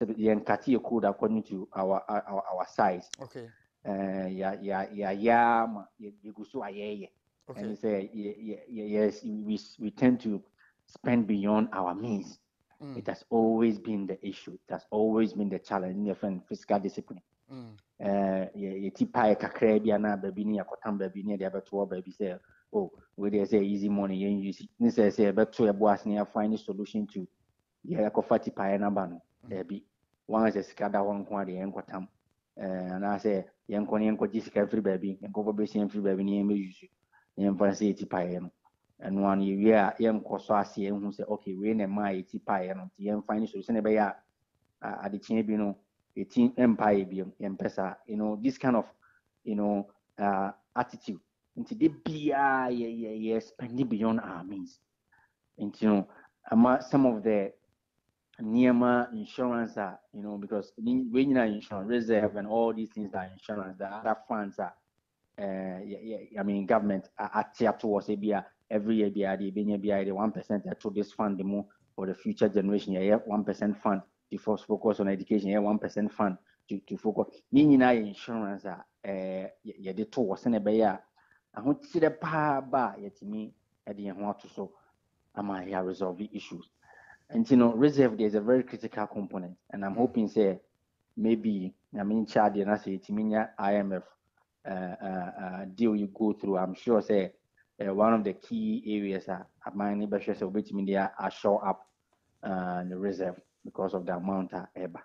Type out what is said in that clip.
yɛn nkate yɛ code according to our our, our size. Okay. Uh, ya ya ya ya ma yɛgu so ayɛyɛ okay. And say yes we we tend to spend beyond our means. Mm. it has always been the issue. It has always been the challenge in different fiscal discipline. Mm. uh, yɛti pae kakraa bi anaa baabi ne yɛkɔtam baabi ne yɛde abɛto hɔ baabi sɛ oh wei deɛ sɛ easy money yɛn use ne sɛ sɛ yɛbɛto yɛbo ase ne yɛfind solution to yɛkɔfa ti pae no aba no daabi wɔn sɛ sika da hɔ nko a deɛ yɛnkɔtam uh, anaasɛ yɛnkɔ ne yɛnkɔgye sika firi baabi yɛnkɔfɔ bɛsia firi baabi ne yɛmbɛuse ne yɛmfa sɛ yɛti paeɛ no ɛno ano yɛwie a yɛnkɔ so ase yɛhu sɛ okay wei na ɛma a yɛti paeɛ no nti yɛmfa ne solution sɛne ɛbɛyɛ a a- adekyeɛ bi no yɛti mpaeɛ biom yɛmpɛ saa you know this kind of you know uh, attitude. Nti de biara yɛ yɛ yɛ spending beyond our means. Nti no ama some of the nneɛma insurance a you know because ne- wei nyinaa insurance reserve and all these things are insurance the other funds a uh, yeah, yeah, I mean government uh, a- ate ato hɔ sɛ bi a every year biara de one percent ɛto this fund the more for the future generation one percent fund. To focus on education one percent fund to to focus. Ne nyinaa yɛ insurance a ɛɛ yɛ- yɛde to hɔ sɛnɛ ɛbɛyɛ a ahokyerɛ paa ba a yɛtumi ɛde yɛn ho ato so ama yɛ resolve issues and you know reserve there is a very critical component. And i'm hoping say maybe i mean Chad and i say it's imf uh, uh, deal you go through i'm sure say uh, one of the key areas are uh, my neighbor say which media are show up uh, the reserve because of the amount of eba